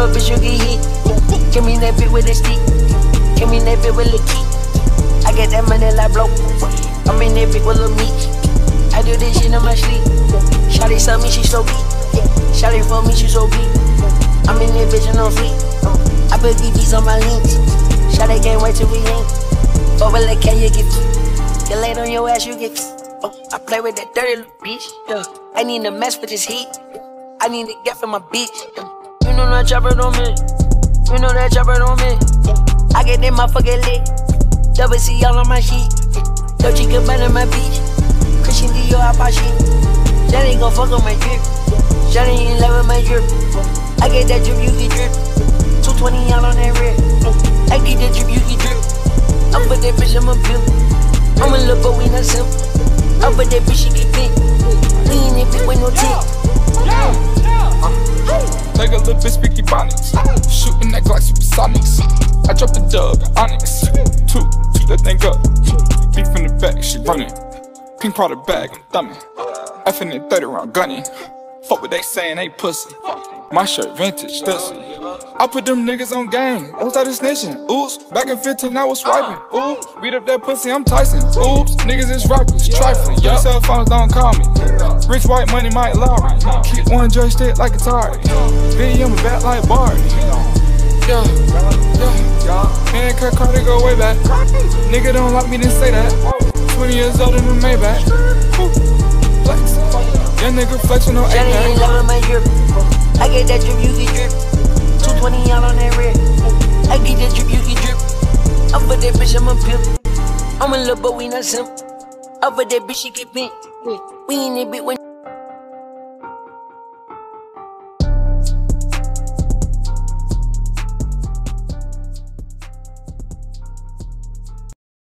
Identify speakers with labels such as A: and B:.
A: up, bitch, you get hit. Give me that bit with a stick. Give me that bit with a key. I get that money like blow. I'm in that bit with a meat. I do this shit in my sleep. Shawty saw me, she so beat. Shawty for me, she so beat. I'm in that bitch and I'm free. I put BBs on my links. Shawty can't wait till we link. Over like can you get Get laid on your ass, you get I play with that dirty bitch. Yeah. I need to mess with this heat. I need to get for my bitch. You know that chopper on me. You know that chopper on me. I get that motherfucker lit. Double C all on my sheet. Dolce Gabbana on my beach. Christian Dior out my shit. Ain't gon' fuck on my drip. Shawty in love with my drip. I get that drip, you get drip. 220 out on that red. I get that drip, you get drip. I'm put that bitch, I'm a pimp. I'm a little but we not simple. I'm put that bitch, she get bent.
B: 50 bonics. Shooting that Glock supersonics. I drop a dub, onyx. Two, two that thing up. Deep in the back, she running. Pink powder bag, I'm thumbing. F in the 30 round gunning. Fuck what they saying, they pussy. My shirt vintage, dusty. I put them niggas on game. Don't start snitching. Oops, back in 15 I was swiping. Uh. Oops, beat up that pussy, I'm Tyson. Oops, niggas is rappers, trifling. Your cell phones don't call me. Rich white money, Mike Lowrey. Keep one joystick like Atari. Video in my back like Barry. Yeah, yeah. Me and Kurt Carter go way back. Nigga don't like me, then say that. 20 years older than Maybach. Flex. Young nigga flexing on
A: Shawty in
B: A-Back.
A: love with my drip. I get that drip, you get drip. 220 out on that red. I get that drip, you get drip. I'm for that bitch, I'm a pimp. I'm a little but we not simp. I'm for that bitch, she get bent. We in it bit when